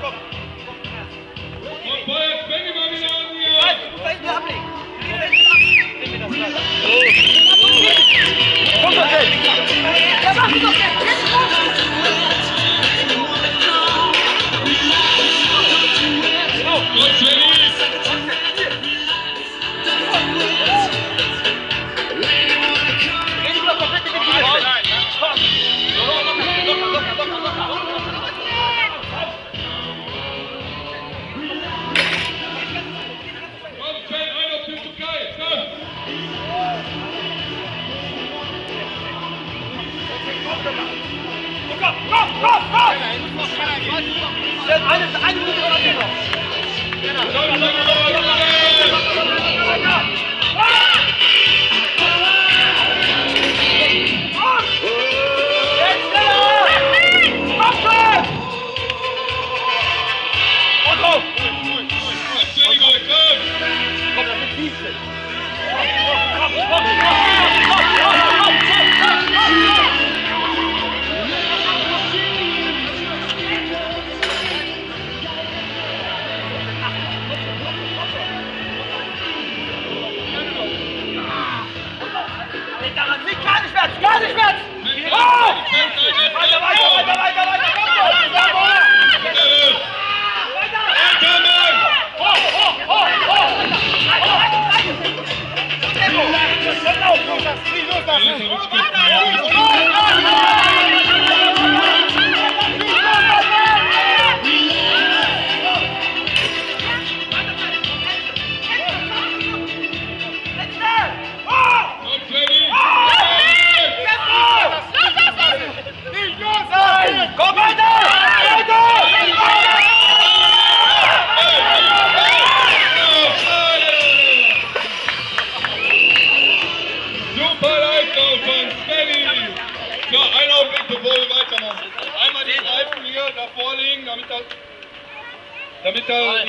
Come. Komm, komm, komm, komm. Svenny, komm. Gar nicht Match, match. Leistung von Svenny! So, einen Augenblick, bevor wir weitermachen. Einmal die Reifen hier davor legen, damit das, damit da